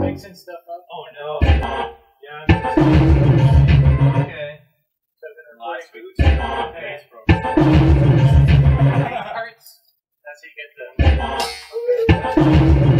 Mixing stuff up. Oh no. Yeah. Okay. Last boots. Okay. Parts. That's how you get the.